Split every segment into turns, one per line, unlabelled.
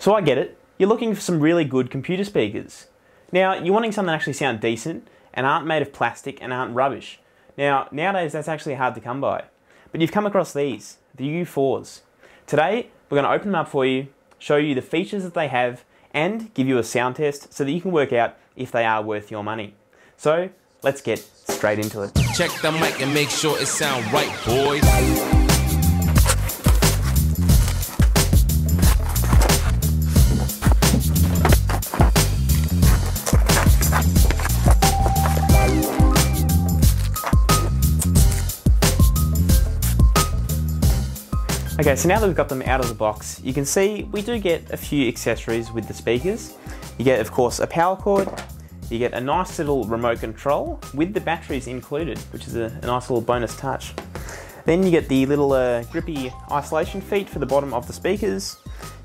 So I get it. You're looking for some really good computer speakers. Now, you're wanting something that actually sound decent and aren't made of plastic and aren't rubbish. Now, nowadays that's actually hard to come by. But you've come across these, the YU4s. Today, we're going to open them up for you, show you the features that they have, and give you a sound test so that you can work out if they are worth your money. So, let's get straight into it.
Check the mic and make sure it sound right, boys.
Okay, so now that we've got them out of the box, you can see we do get a few accessories with the speakers. You get, of course, a power cord, you get a nice little remote control with the batteries included, which is a, a nice little bonus touch. Then you get the little uh, grippy isolation feet for the bottom of the speakers.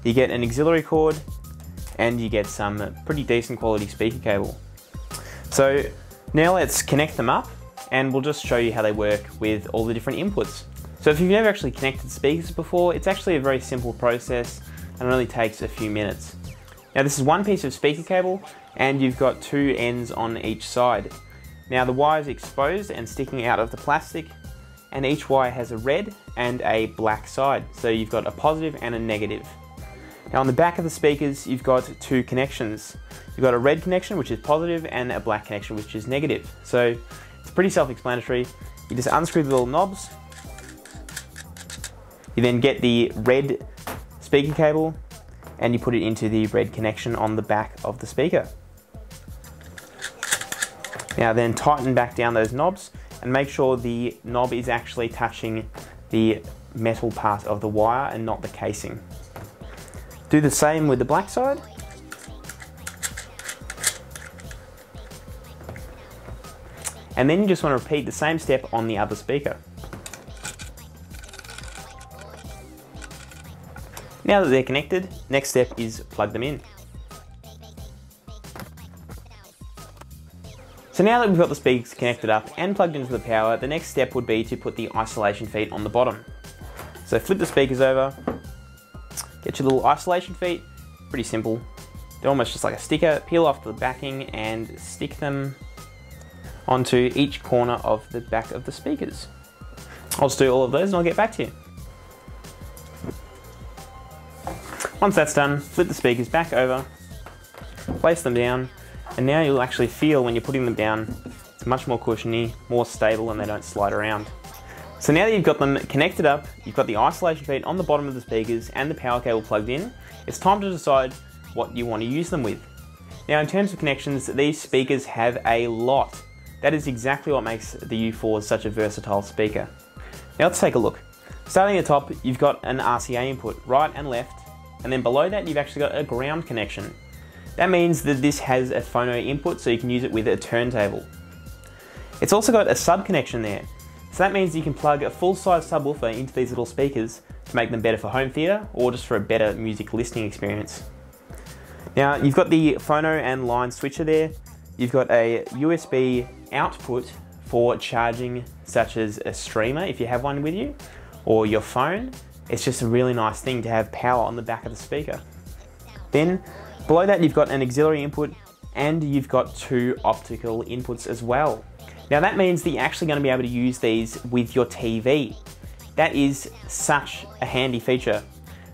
You get an auxiliary cord, and you get some pretty decent quality speaker cable. So now let's connect them up, and we'll just show you how they work with all the different inputs. So if you've never actually connected speakers before, it's actually a very simple process and it only takes a few minutes. Now this is one piece of speaker cable and you've got two ends on each side. Now the wire is exposed and sticking out of the plastic and each wire has a red and a black side. So you've got a positive and a negative. Now on the back of the speakers, you've got two connections. You've got a red connection, which is positive, and a black connection, which is negative. So it's pretty self-explanatory. You just unscrew the little knobs you then get the red speaker cable and you put it into the red connection on the back of the speaker. Now then tighten back down those knobs and make sure the knob is actually touching the metal part of the wire and not the casing. Do the same with the black side. And then you just want to repeat the same step on the other speaker. Now that they're connected, next step is plug them in. So now that we've got the speakers connected up and plugged into the power, the next step would be to put the isolation feet on the bottom. So flip the speakers over, get your little isolation feet, pretty simple. They're almost just like a sticker, peel off the backing and stick them onto each corner of the back of the speakers. I'll just do all of those and I'll get back to you. Once that's done, flip the speakers back over, place them down, and now you'll actually feel when you're putting them down, it's much more cushiony, more stable, and they don't slide around. So now that you've got them connected up, you've got the isolation feet on the bottom of the speakers and the power cable plugged in, it's time to decide what you want to use them with. Now in terms of connections, these speakers have a lot. That is exactly what makes the YU4 such a versatile speaker. Now let's take a look. Starting at the top, you've got an RCA input, right and left, and then below that, you've actually got a ground connection. That means that this has a phono input, so you can use it with a turntable. It's also got a sub connection there. So that means you can plug a full-size subwoofer into these little speakers to make them better for home theatre or just for a better music listening experience. Now, you've got the phono and line switcher there. You've got a USB output for charging, such as a streamer if you have one with you, or your phone, it's just a really nice thing to have power on the back of the speaker. Then below that you've got an auxiliary input and you've got two optical inputs as well. Now that means that you're actually going to be able to use these with your TV. That is such a handy feature.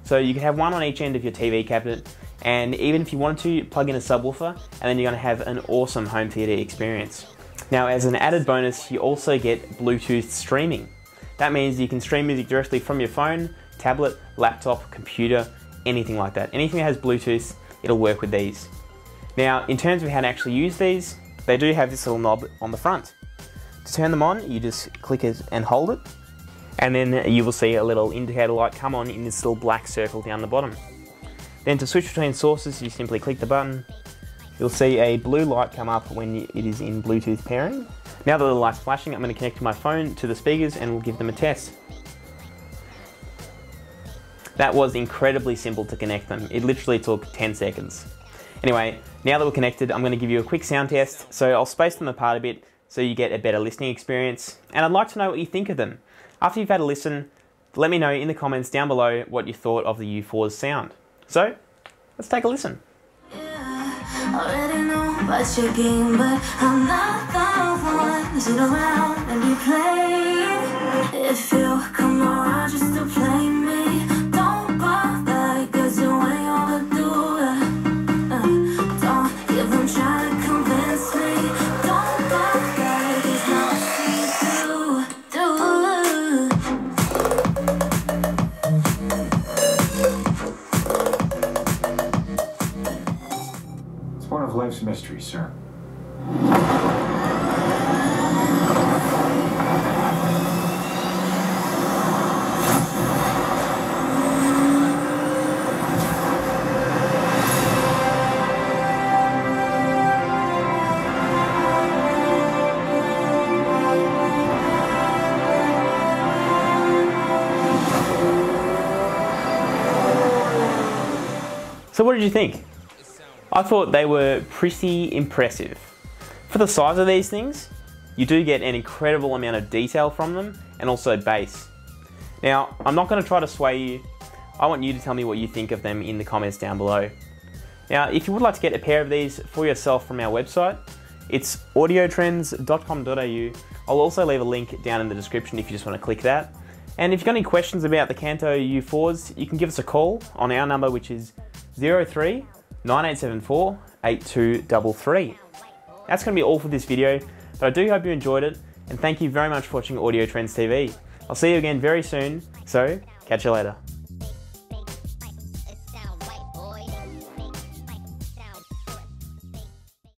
So you can have one on each end of your TV cabinet and even if you wanted to, plug in a subwoofer and then you're going to have an awesome home theatre experience. Now as an added bonus, you also get Bluetooth streaming. That means you can stream music directly from your phone tablet, laptop, computer, anything like that. Anything that has Bluetooth, it'll work with these. Now, in terms of how to actually use these, they do have this little knob on the front. To turn them on, you just click it and hold it, and then you will see a little indicator light come on in this little black circle down the bottom. Then to switch between sources, you simply click the button. You'll see a blue light come up when it is in Bluetooth pairing. Now that the light's flashing, I'm going to connect my phone to the speakers and we'll give them a test. That was incredibly simple to connect them. It literally took 10 seconds. Anyway, now that we're connected, I'm going to give you a quick sound test. So I'll space them apart a bit so you get a better listening experience. And I'd like to know what you think of them. After you've had a listen, let me know in the comments down below what you thought of the YU4's sound. So, Let's take a listen.
Of life's sir.
So what did you think? I thought they were pretty impressive. For the size of these things, you do get an incredible amount of detail from them and also bass. Now, I'm not going to try to sway you. I want you to tell me what you think of them in the comments down below. Now, if you would like to get a pair of these for yourself from our website, it's audiotrends.com.au. I'll also leave a link down in the description if you just want to click that. And if you've got any questions about the Kanto YU4s, you can give us a call on our number, which is 03 9874 8233. That's going to be all for this video, but I do hope you enjoyed it, and thank you very much for watching AudioTrends TV. I'll see you again very soon, so catch you later.